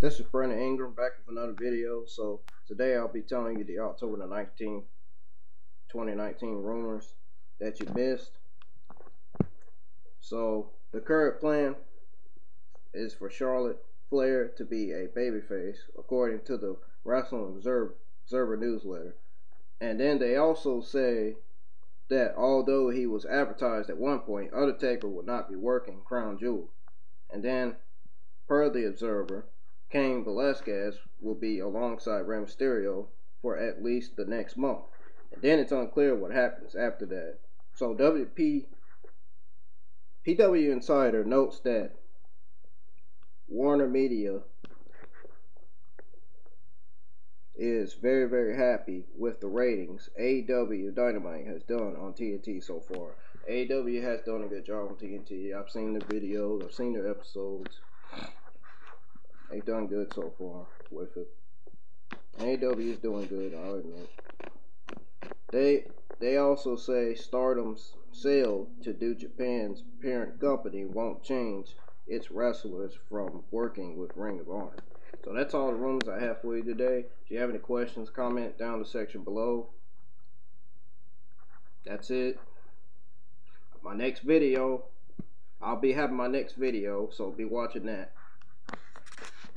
This is Brandon Ingram back with another video. So today I'll be telling you the October the 19th, 2019 rumors that you missed. So the current plan is for Charlotte Flair to be a babyface, according to the Wrestling Observer, Observer newsletter. And then they also say that although he was advertised at one point, Undertaker would not be working Crown Jewel. And then, per the Observer, Cain Velasquez will be alongside Rey Mysterio for at least the next month. And then it's unclear what happens after that. So WP PW Insider notes that Warner Media is very very happy with the ratings AEW Dynamite has done on TNT so far. AEW has done a good job on TNT. I've seen the videos, I've seen their episodes. They done good so far with it. AEW is doing good, I'll admit. They they also say Stardom's sale to New Japan's parent company won't change its wrestlers from working with Ring of Honor. So that's all the rumors I have for you today. If you have any questions, comment down the section below. That's it. My next video, I'll be having my next video, so be watching that